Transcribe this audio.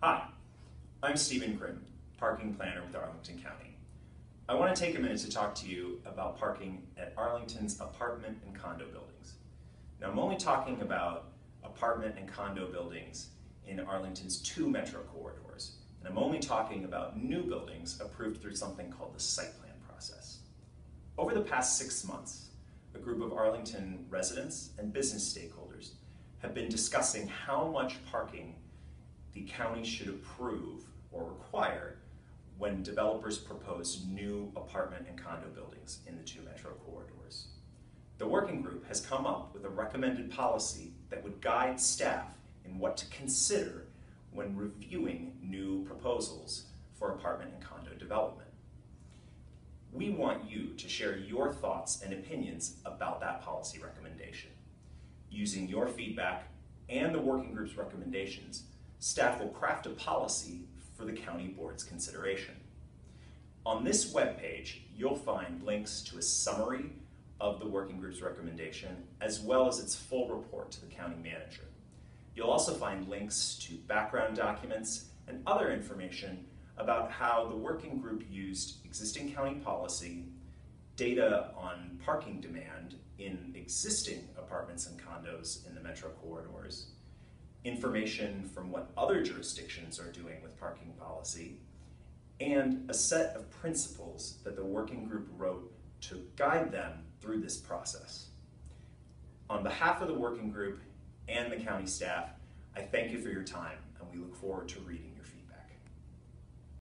Hi, I'm Stephen Grimm, parking planner with Arlington County. I want to take a minute to talk to you about parking at Arlington's apartment and condo buildings. Now, I'm only talking about apartment and condo buildings in Arlington's two metro corridors, and I'm only talking about new buildings approved through something called the site plan process. Over the past six months, a group of Arlington residents and business stakeholders have been discussing how much parking county should approve or require when developers propose new apartment and condo buildings in the two metro corridors. The working group has come up with a recommended policy that would guide staff in what to consider when reviewing new proposals for apartment and condo development. We want you to share your thoughts and opinions about that policy recommendation. Using your feedback and the working group's recommendations, staff will craft a policy for the county board's consideration. On this webpage, you'll find links to a summary of the working group's recommendation as well as its full report to the county manager. You'll also find links to background documents and other information about how the working group used existing county policy, data on parking demand in existing apartments and condos in the metro corridors, information from what other jurisdictions are doing with parking policy, and a set of principles that the working group wrote to guide them through this process. On behalf of the working group and the county staff, I thank you for your time and we look forward to reading